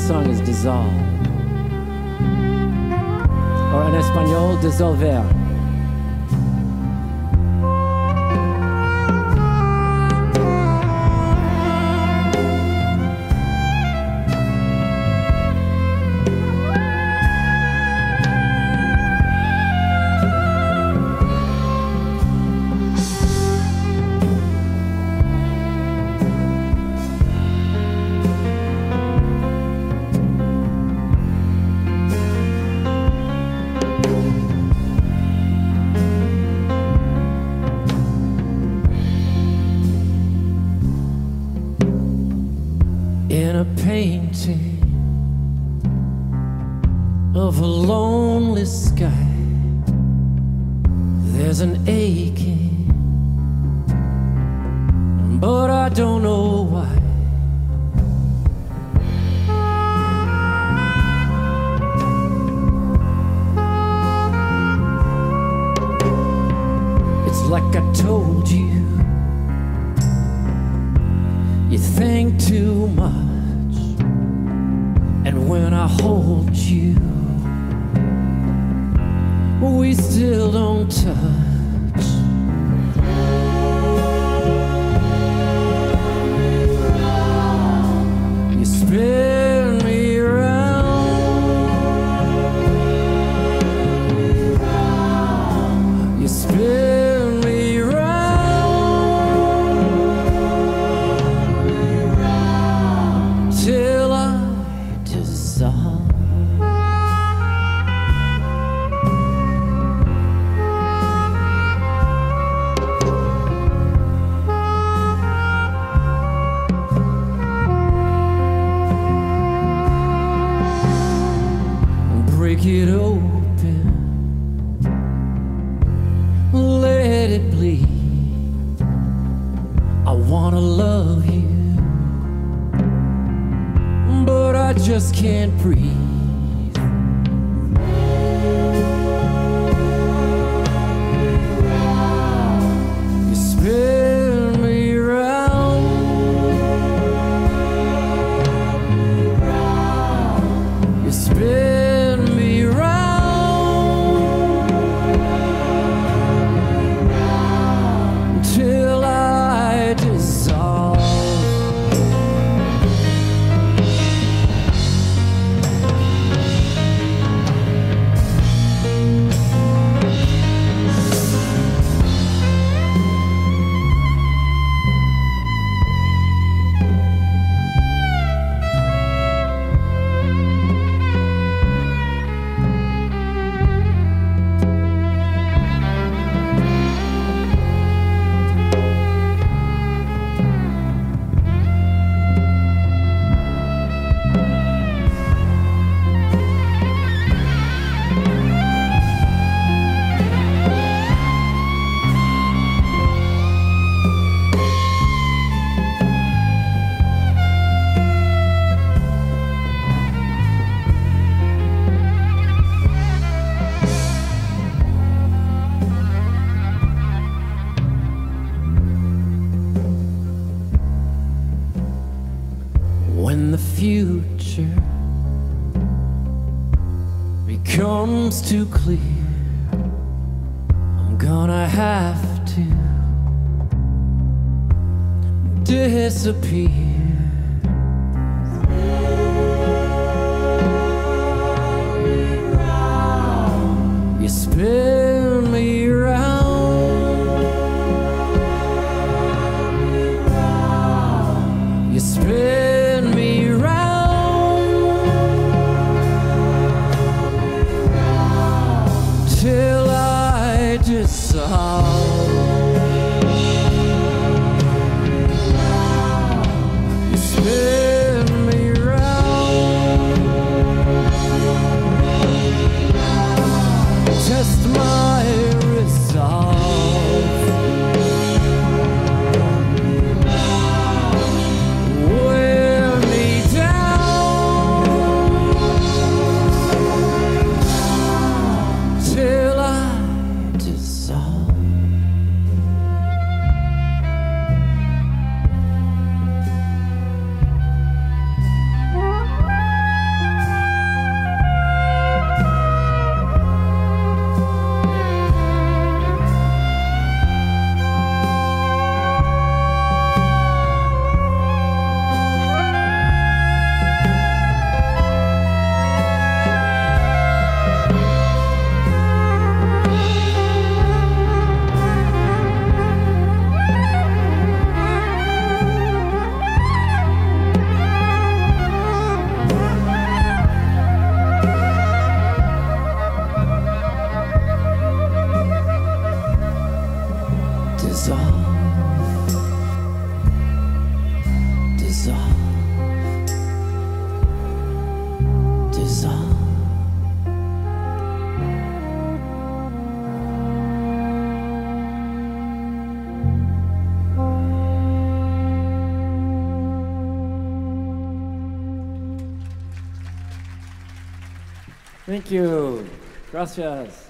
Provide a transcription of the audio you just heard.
song is Dissolve. Or en Espanol, Dissolver. Painting of a lonely sky. There's an aching, but I don't know why. It's like I told you. You think too much, and when I hold you, we still don't touch. Break it open, let it bleed. I wanna love you but I just can't breathe. Future becomes too clear, I'm gonna have to disappear. You spin me round. You spin Thank you. Gracias.